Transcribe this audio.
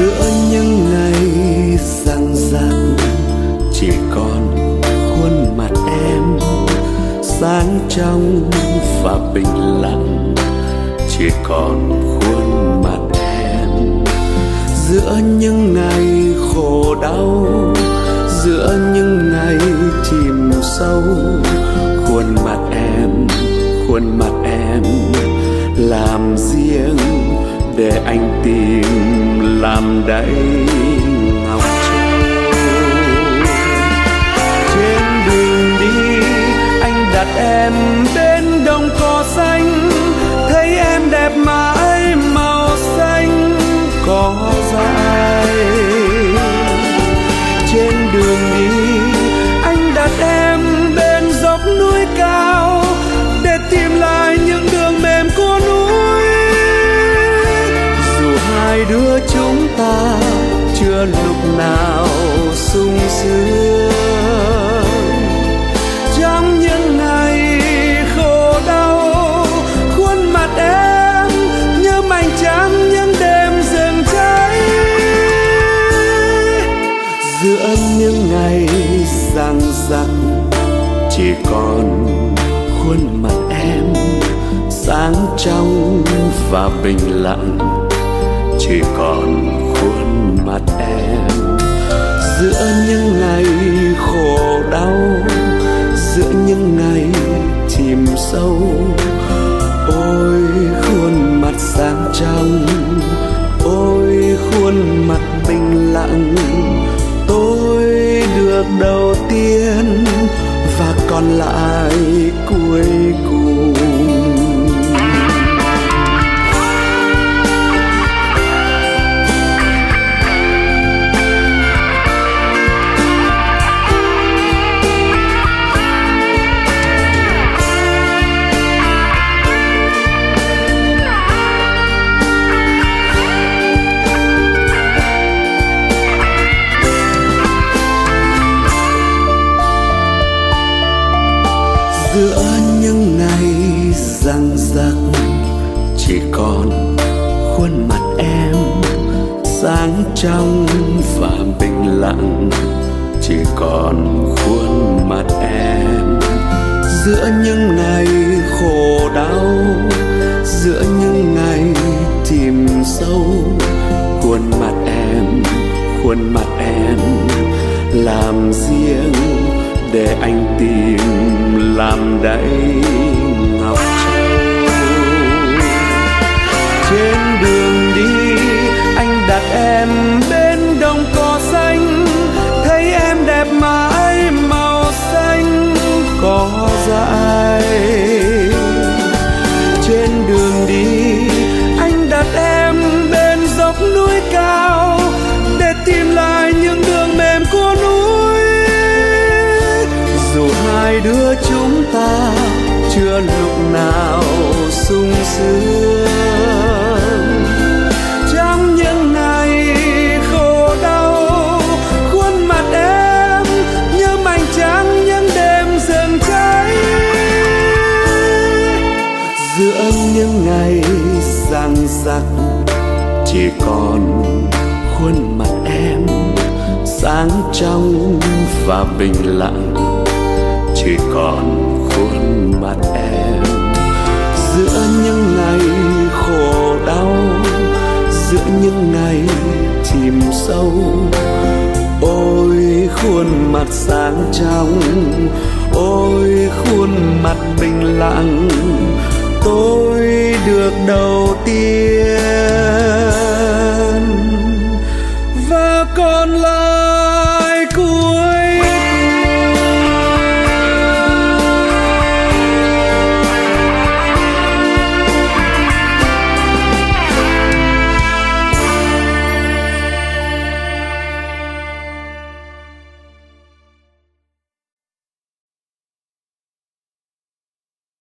giữa những ngày răng rạc chỉ còn khuôn mặt em sáng trong và bình lặng. Chỉ còn khuôn mặt em giữa những ngày khổ đau, giữa những ngày chìm sâu. Khuôn mặt em, khuôn mặt em làm riêng để anh tìm làm đầy ngọc châu trên đường đi, anh đặt em bên đồng cỏ xanh thấy em đẹp mãi màu xanh, có dài. Chưa lúc nào sung sướng. Trong những ngày khổ đau, khuôn mặt em như mảnh trắng những đêm rừng cháy. Giữa những ngày răng rặc chỉ còn khuôn mặt em sáng trong và bình lặng chỉ còn khuôn mặt em. Giữa những ngày khổ đau, giữa những ngày chìm sâu, ôi khuôn mặt sáng trong ôi khuôn mặt bình lặng. Tôi được đầu tiên và còn lại giữa những ngày răng rắc chỉ còn khuôn mặt em sáng trong và bình lặng. Chỉ còn khuôn mặt em giữa những ngày khổ đau, giữa những ngày tìm sâu. Khuôn mặt em, khuôn mặt em làm riêng để anh tìm làm đáy dù hai đứa chúng ta chưa lúc nào sung sướng. Trong những ngày khổ đau, khuôn mặt em như mảnh trắng những đêm rừng cháy. Giữa những ngày răng rặc chỉ còn khuôn mặt em sáng trong và bình lặng. Những ngày chìm sâu. Ôi, khuôn mặt sáng trong ôi, khuôn mặt bình lặng. Tôi được đầu tiên